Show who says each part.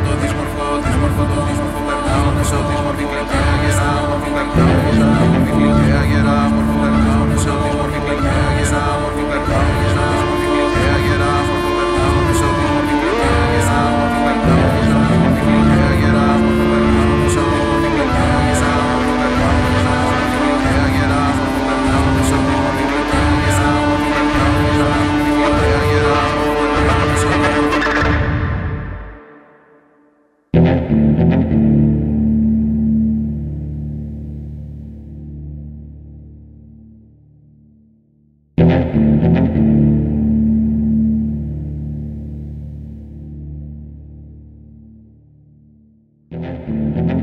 Speaker 1: δύσμορφο, το δύσμορφο, δύσμορφο, το δύσμορφο Περνάω δυσμορφό, δυσμορφό, δυσμορφό, Thank you.